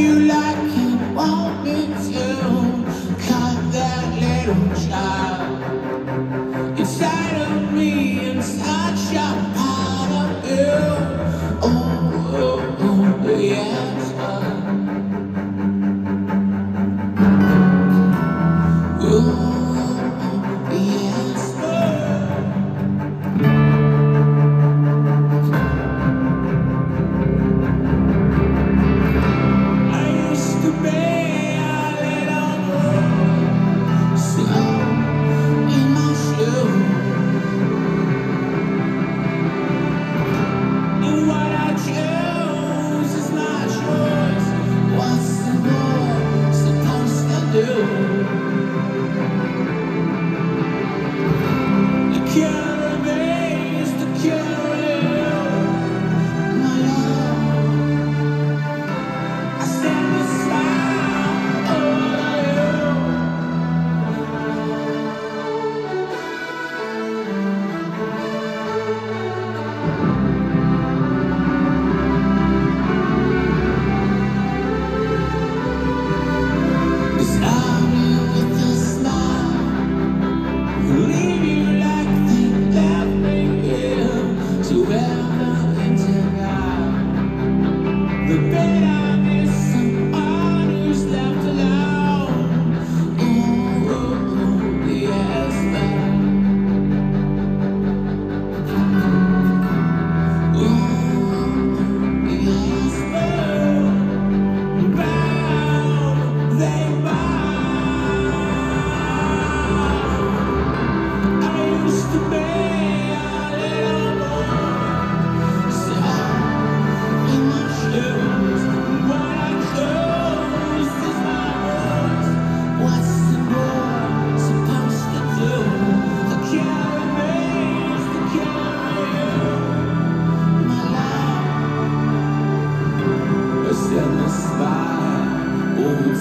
you like you want me to cut that little child. inteira.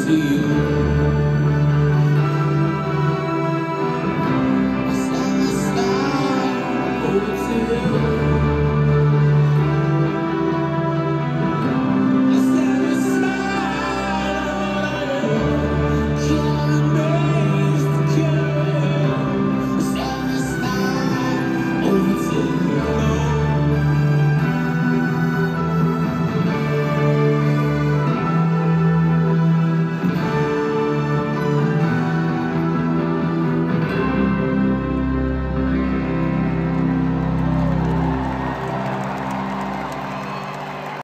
To you.